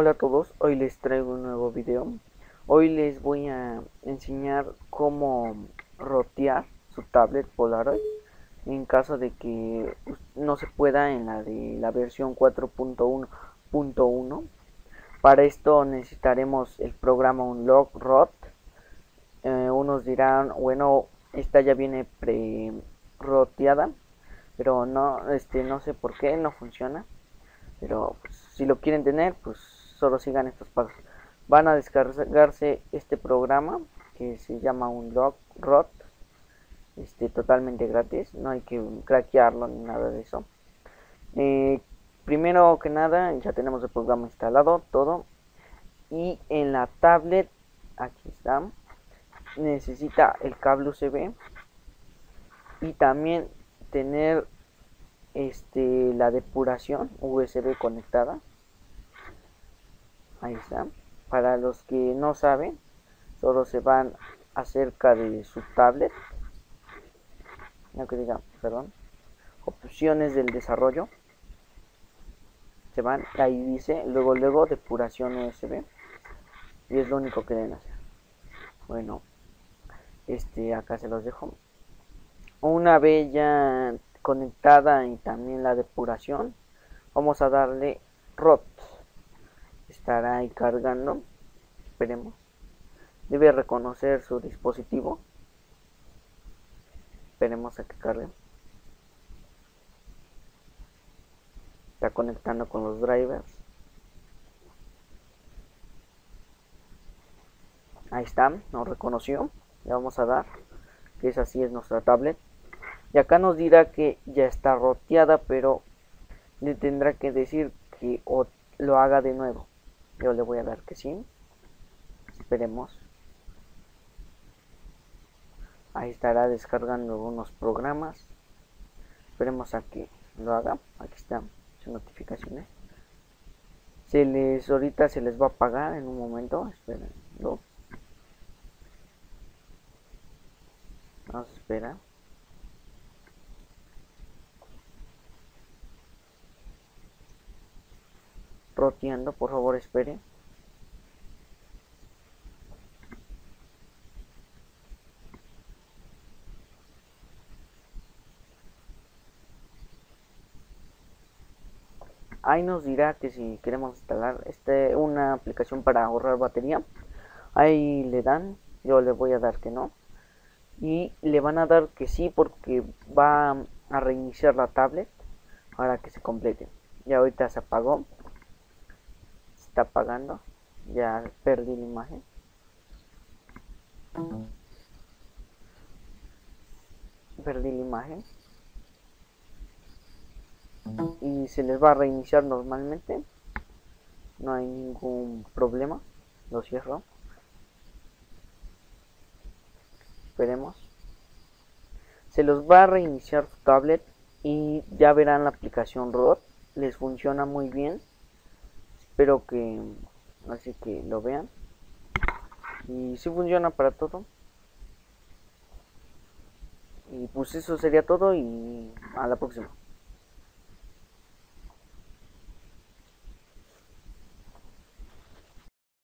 Hola a todos, hoy les traigo un nuevo video. Hoy les voy a enseñar cómo rotear su tablet Polaroid en caso de que no se pueda en la de la versión 4.1.1. Para esto necesitaremos el programa Unlock Rot. Eh, unos dirán, bueno, esta ya viene pre-roteada, pero no, este, no sé por qué no funciona. Pero pues, si lo quieren tener, pues solo sigan estos pasos. Van a descargarse este programa que se llama un rot. Este, totalmente gratis, no hay que craquearlo ni nada de eso. Eh, primero que nada, ya tenemos el programa instalado, todo. Y en la tablet, aquí está, necesita el cable USB y también tener este la depuración USB conectada ahí está. Para los que no saben solo se van acerca de su tablet. No que diga perdón. Opciones del desarrollo. Se van ahí dice luego luego depuración USB y es lo único que deben hacer. Bueno este acá se los dejo. Una vez ya conectada y también la depuración vamos a darle rot estará ahí cargando esperemos. Debe reconocer su dispositivo. Esperemos a que cargue. Está conectando con los drivers. Ahí está nos reconoció. Le vamos a dar que es así es nuestra tablet. Y acá nos dirá que ya está roteada pero le tendrá que decir que lo haga de nuevo yo le voy a dar que sí. Esperemos. Ahí estará descargando unos programas. Esperemos a que lo haga. Aquí están sus notificaciones. Se les ahorita se les va a apagar en un momento. Esperen vamos a esperar roteando, por favor espere. Ahí nos dirá que si queremos instalar este una aplicación para ahorrar batería, ahí le dan, yo le voy a dar que no. Y le van a dar que sí porque va a reiniciar la tablet para que se complete. Ya ahorita se apagó apagando. Ya perdí la imagen. Perdí la imagen. Y se les va a reiniciar normalmente. No hay ningún problema. Lo cierro. Esperemos. Se los va a reiniciar su tablet y ya verán la aplicación ROT les funciona muy bien espero que así que lo vean. Y si funciona para todo. Y pues eso sería todo y a la próxima